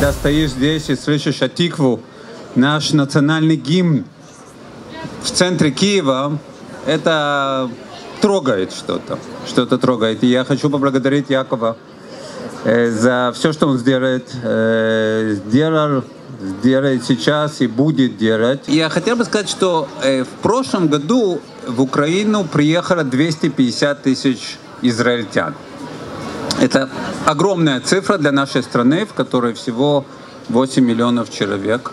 когда стоишь здесь и слышишь Атикву, наш национальный гимн в центре Киева, это трогает что-то, что-то трогает. И я хочу поблагодарить Якова э, за все, что он сделает, э, сделал, делает сейчас и будет делать. Я хотел бы сказать, что э, в прошлом году в Украину приехало 250 тысяч израильтян. Это огромная цифра для нашей страны, в которой всего 8 миллионов человек.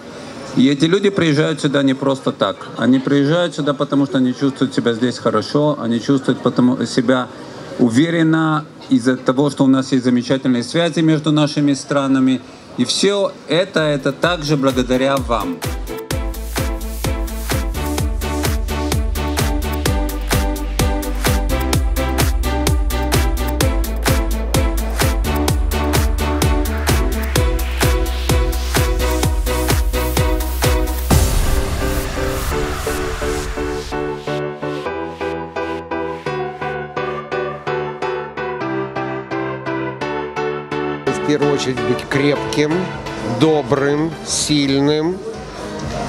И эти люди приезжают сюда не просто так. Они приезжают сюда, потому что они чувствуют себя здесь хорошо, они чувствуют потому, себя уверенно из-за того, что у нас есть замечательные связи между нашими странами. И все это, это также благодаря вам. В первую очередь быть крепким, добрым, сильным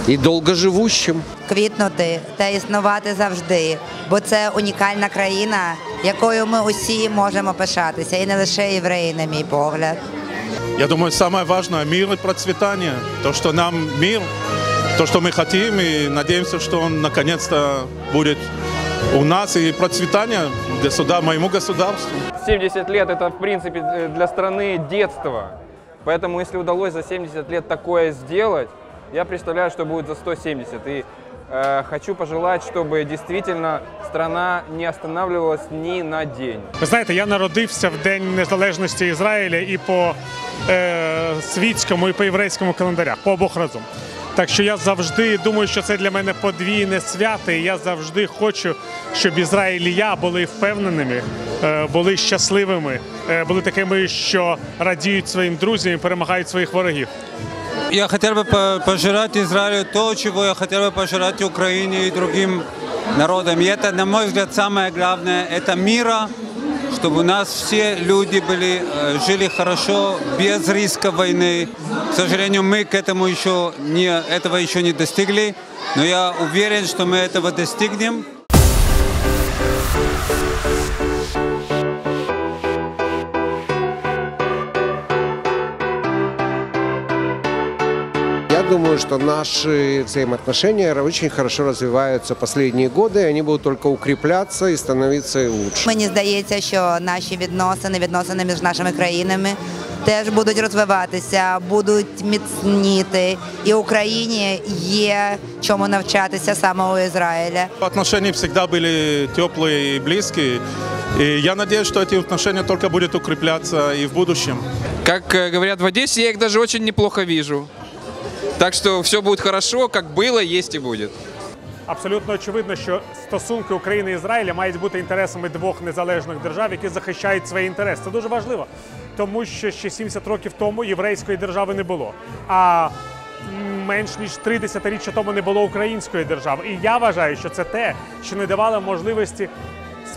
и долгоживущим. квітнути та існувати завжди, бо це унікальна країна, якою ми усі можемо пишатися, і не лише євреї, на мій погляд. Я думаю, самое важное – мир и процветание. То, что нам мир, то, что мы хотим, и надеемся, что он наконец-то будет у нас, и процветание государ- моему государству. 70 лет это, в принципе, э, для страны детство. Поэтому, если удалось за 70 лет такое сделать, я представляю, что будет за 170. И э, хочу пожелать, чтобы действительно страна не останавливалась ни на день. Ви знаєте, я народився в День Незалежності Ізраїля і по е, світському, і по єврейському календарях, по обох разом. Так що я завжди думаю, що це для мене подвійне свято, і я завжди хочу, щоб Ізраїль і я були впевненими, е, були щасливими, е, були такими, що радіють своїм друзям і перемагають своїх ворогів. Я хотел бы по- пожелать Израилю то, чего я хотел бы пожелать Украине и другим народам. И это, на мой взгляд, самое главное, это мира, чтобы у нас все люди были, э, жили хорошо, без риска войны. К сожалению, мы к этому еще не, этого еще не достигли, но я уверен, что мы этого достигнем. думаю, что наши взаимоотношения очень хорошо развиваются последние годы, и они будут только укрепляться и становиться и лучше. Мені здається, що наші відносини, відносини між нашими країнами теж будуть розвиватися, будуть міцніти. І Україні є чому навчатися саме у Ізраїля. Отношения всегда были теплые и близкие. И я надеюсь, что эти отношения только будут укрепляться и в будущем. Как э, говорят в Одессе, я их даже очень неплохо вижу. Так что все будет хорошо, как было, есть и будет. Абсолютно очевидно, що стосунки України і Ізраїля мають бути інтересами двох незалежних держав, які захищають свої інтереси. Це дуже важливо, тому що ще 70 років тому єврейської держави не було. А менш ніж три десятиріччя тому не було української держави. І я вважаю, що це те, що не давало можливості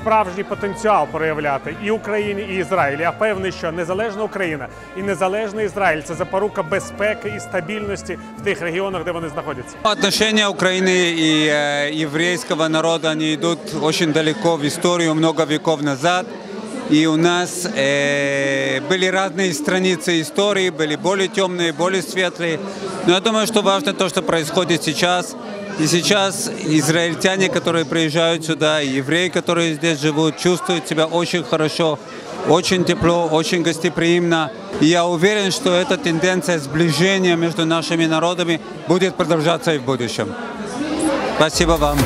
справжній потенціал проявляти і Україні, і Ізраїлі. Я впевнений, що незалежна Україна і незалежний Ізраїль це запорука безпеки і стабільності в тих регіонах, де вони знаходяться. Отношения Украины и э, еврейского народа, они идут очень далеко в историю, много веков назад. И у нас э, были разные страницы истории, были более темные, более светлые. Но я думаю, что важно то, что происходит сейчас. И сейчас израильтяне, которые приезжают сюда, евреи, которые здесь живут, чувствуют себя очень хорошо, очень тепло, очень гостеприимно. И я уверен, что эта тенденция сближения между нашими народами будет продолжаться и в будущем. Спасибо вам.